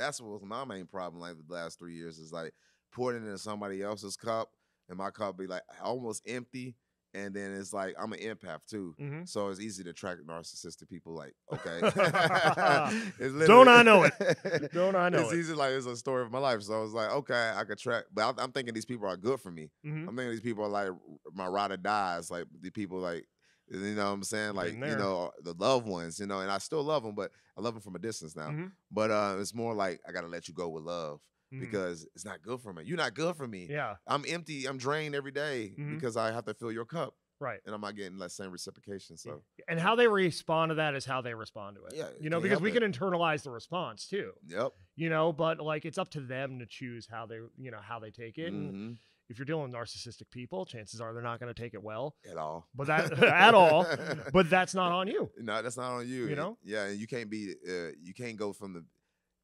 that's what was my main problem. Like the last three years is like pouring into somebody else's cup, and my cup be like almost empty. And then it's like I'm an empath too, Mhm. so it's easy to attract narcissistic people. Like, okay, It's Don't I know it? Don't I know it's it? It's easy. Like it's a story of my life. So I was like, okay, I could track. But I'm, I'm thinking these people are good for me. Mhm. I'm thinking these people are like my ride or dies. Like the people like. You know what I'm saying? Like, you know, the loved ones, you know, and I still love them, but I love them from a distance now. Mhm. But uh, it's more like I gotta let you go with love Mhm. because it's not good for me. You're not good for me. yeah, I'm empty. I'm drained every day Mhm. because I have to fill your cup, right. and I'm not getting that same reciprocation. So And how they respond to that is how they respond to it. Yeah, you know, because we it. can internalize the response too. yep. You know, but like it's up to them to choose how they, you know, how they take it. And Mhm. If you're dealing with narcissistic people, chances are they're not going to take it well. At all. But that at all, but that's not on you. No, that's not on you. You know? Yeah, and you can't be. Uh, you can't go from the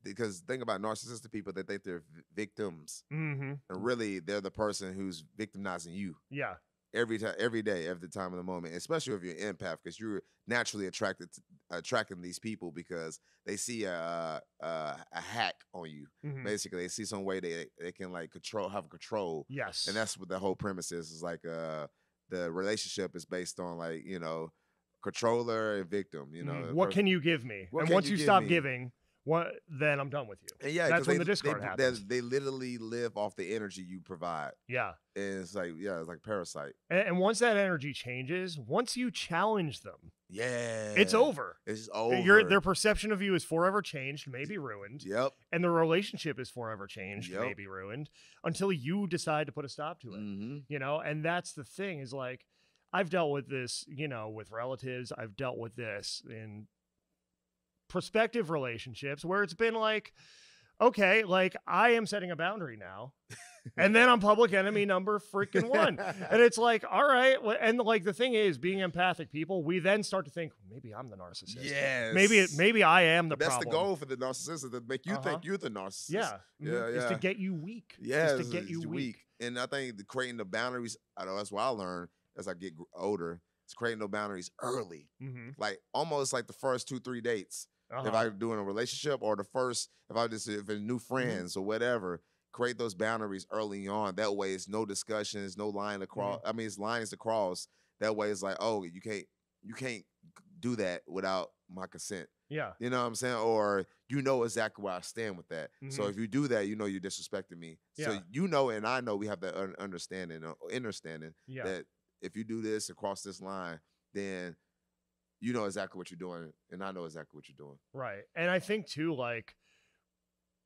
because think about narcissistic people. They think they're vi- victims, hmm and really they're the person who's victimizing you Yeah. Every time, every day, every time of the moment. Especially if you're an empath, because you're naturally attracted to attracting these people because they see a a, a hack on you. Mhm. Basically, they see some way they they can like control, have control, Yes. and that's what the whole premise is. Is like uh the relationship is based on like you know controller and victim. You know Mhm. what can you give me? What and once you you, stop me? giving, what then I'm done with you. And yeah, that's when they, the discard they, happens. They, literally live off the energy you provide, Yeah. and it's like yeah, it's like parasite. And, and once that energy changes, once you challenge them, Yeah, it's over. It's over. Your their perception of you is forever changed, maybe ruined, Yep. and the relationship is forever changed, Yep. maybe ruined, until you decide to put a stop to it. hmm You know, and that's the thing is like I've dealt with this, you know, with relatives. I've dealt with this in prospective relationships where it's been like, okay, like I am setting a boundary now. and then I'm public enemy number freaking one. And it's like, all right. And like the thing is, being empathic people, we then start to think maybe I'm the narcissist. Yes. Maybe it, maybe I am the That's problem. the goal for the narcissist is to make you Uh-huh. think you're the narcissist. Yeah. Yeah, mhm, Is to get you weak. Yeah, Is to get you weak. And I think the creating the boundaries. I know that's what I learned as I get older. It's creating the boundaries early, Mm-hmm. like almost like the first two three dates. Uh-huh. if I'm doing a relationship or the first, if I just if it's new Mm-hmm. friends or whatever, create those boundaries early on. That way, it's no discussions, no line across. Mm-hmm. I mean, it's lines to cross. That way, it's like, oh, you can't, you can't do that without my consent. yeah. You know what I'm saying? Or you know exactly where I stand with that. So Mhm. if you do that, you know you're disrespecting me. Yeah. So you know, and I know we have that understanding or understanding Yeah. that if you do this across this line, then you know exactly what you're doing, and I know exactly what you're doing. Right. And I think too, like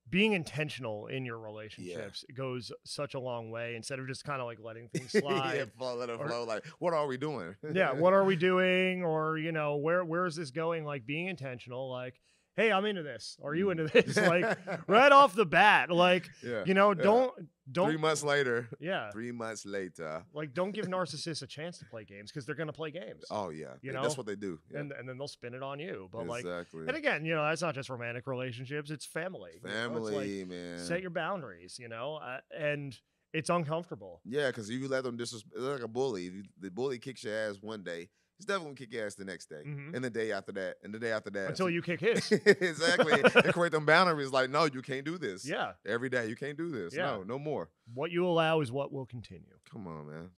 being intentional in your relationships goes such a long way instead of just kind of like letting things yeah, slide. flow, let it Or- flow. Like, what are we doing? yeah. What are we doing? Or, you know, where where is this going? Like being intentional, like, hey, I'm into this. Are you into this? like right off the bat. Like, yeah. you know, don't Three don't Three months later. yeah. Three months later. Like don't give narcissists a chance to play games because they're gonna play games. Oh yeah, You Yeah, that's what they do. Yeah. And, and then they'll spin it on you. But like and again, you know, that's not just romantic relationships, it's family. you know, it's like, Family, man. set your boundaries, you know, uh, and it's uncomfortable. Yeah, because if you let them disrespect, like a bully. The bully kicks your ass one day, he's definitely gonna kick your ass the next day, Mhm. and the day after that, and the day after that. Until you kick his. exactly. and create them boundaries. Like, no, you can't do this. yeah. Every day, you can't do this. Yeah. No, no more. What you allow is what will continue. Come on, man.